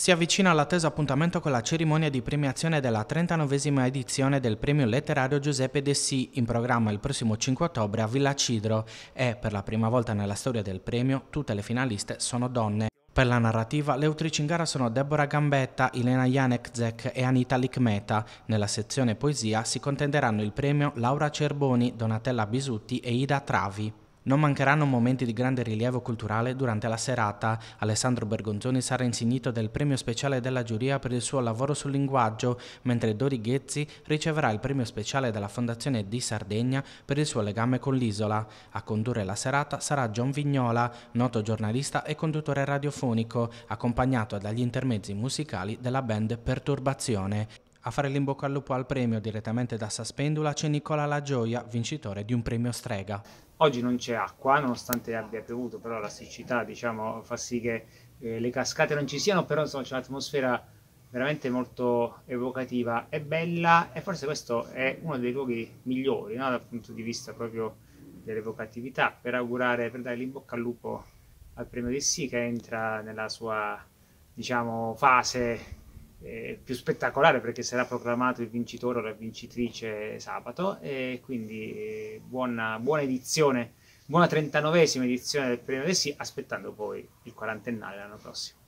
Si avvicina l'atteso appuntamento con la cerimonia di premiazione della 39esima edizione del premio letterario Giuseppe Dessì, in programma il prossimo 5 ottobre a Villa Cidro e, per la prima volta nella storia del premio, tutte le finaliste sono donne. Per la narrativa, le autrici in gara sono Deborah Gambetta, Ilena Janekzek e Anita Likmeta. Nella sezione poesia si contenderanno il premio Laura Cerboni, Donatella Bisutti e Ida Travi. Non mancheranno momenti di grande rilievo culturale durante la serata. Alessandro Bergonzoni sarà insignito del premio speciale della giuria per il suo lavoro sul linguaggio, mentre Dori Ghezzi riceverà il premio speciale della Fondazione di Sardegna per il suo legame con l'isola. A condurre la serata sarà John Vignola, noto giornalista e conduttore radiofonico, accompagnato dagli intermezzi musicali della band Perturbazione. A fare l'imbocca al lupo al premio direttamente da Saspendula c'è Nicola La Gioia, vincitore di un premio strega. Oggi non c'è acqua, nonostante abbia piovuto, però la siccità diciamo, fa sì che eh, le cascate non ci siano, però insomma, c'è un'atmosfera veramente molto evocativa e bella e forse questo è uno dei luoghi migliori no? dal punto di vista proprio dell'evocatività per augurare, per dare l'imbocca al lupo al premio di sì che entra nella sua diciamo, fase eh, più spettacolare perché sarà proclamato il vincitore o la vincitrice sabato e quindi eh, buona, buona edizione, buona 39esima edizione del premio del sì, aspettando poi il quarantennale l'anno prossimo.